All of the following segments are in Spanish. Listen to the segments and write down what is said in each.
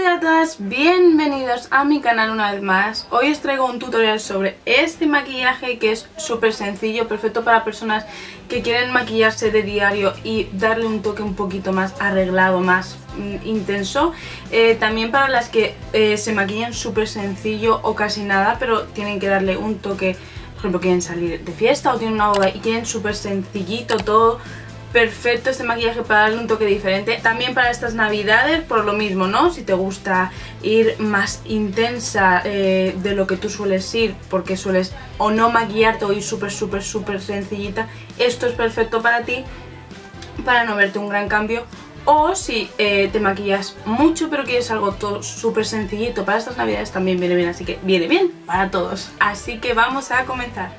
y a todas, bienvenidos a mi canal una vez más. Hoy os traigo un tutorial sobre este maquillaje que es súper sencillo, perfecto para personas que quieren maquillarse de diario y darle un toque un poquito más arreglado, más mm, intenso. Eh, También para las que eh, se maquillan súper sencillo o casi nada, pero tienen que darle un toque Por ejemplo, quieren salir de fiesta o tienen una boda y quieren súper sencillito todo perfecto este maquillaje para darle un toque diferente. También para estas navidades, por lo mismo, ¿no? Si te gusta ir más intensa eh, de lo que tú sueles ir, porque sueles o no maquillarte o ir súper, súper, súper sencillita, esto es perfecto para ti, para no verte un gran cambio. O si eh, te maquillas mucho pero quieres algo súper sencillito para estas navidades también viene bien, así que viene bien para todos. Así que vamos a comenzar.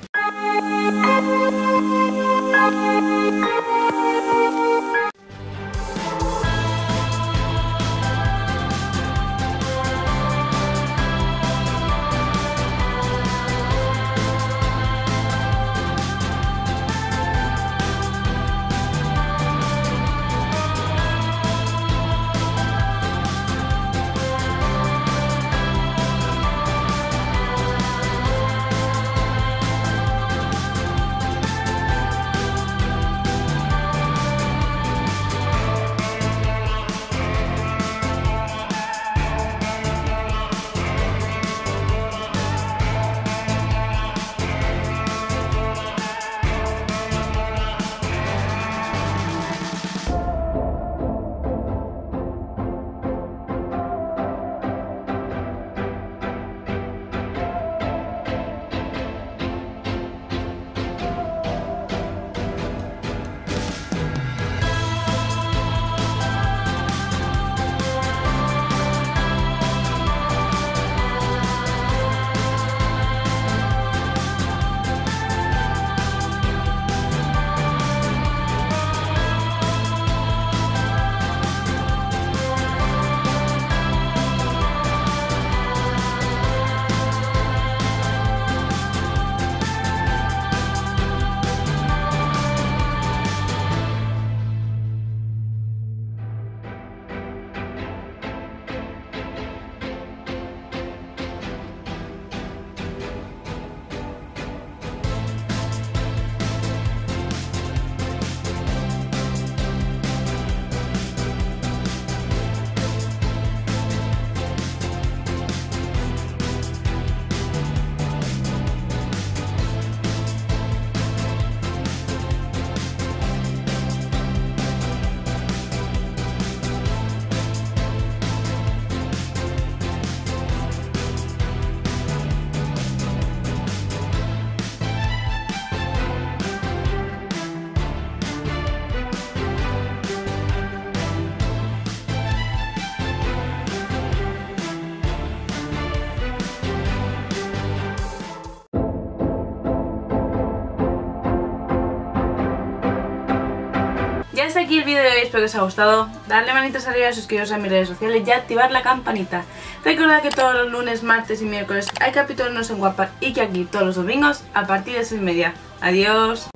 Ya está aquí el vídeo de hoy, espero que os haya gustado. Darle manitas arriba, suscribiros a mis redes sociales y activar la campanita. Recordad que todos los lunes, martes y miércoles hay capítulos en Guapa y que aquí todos los domingos a partir de 6 y media. Adiós.